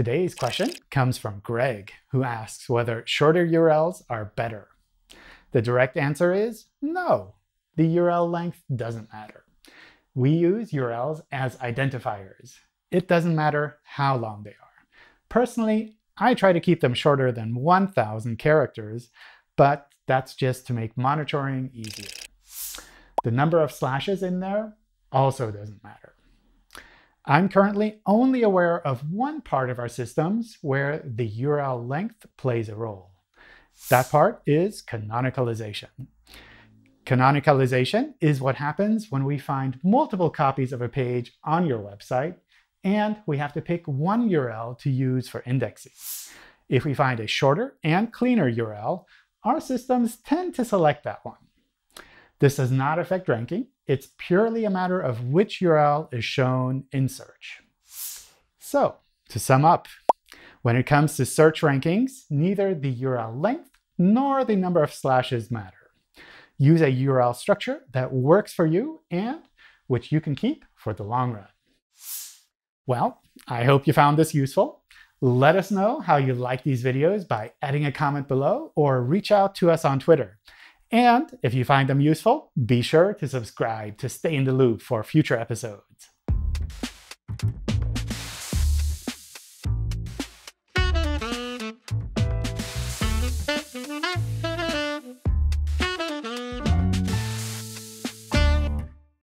Today's question comes from Greg, who asks whether shorter URLs are better. The direct answer is no. The URL length doesn't matter. We use URLs as identifiers. It doesn't matter how long they are. Personally, I try to keep them shorter than 1,000 characters, but that's just to make monitoring easier. The number of slashes in there also doesn't matter. I'm currently only aware of one part of our systems where the URL length plays a role. That part is canonicalization. Canonicalization is what happens when we find multiple copies of a page on your website, and we have to pick one URL to use for indexing. If we find a shorter and cleaner URL, our systems tend to select that one. This does not affect ranking. It's purely a matter of which URL is shown in search. So, to sum up, when it comes to search rankings, neither the URL length nor the number of slashes matter. Use a URL structure that works for you and which you can keep for the long run. Well, I hope you found this useful. Let us know how you like these videos by adding a comment below or reach out to us on Twitter. And if you find them useful, be sure to subscribe to stay in the loop for future episodes.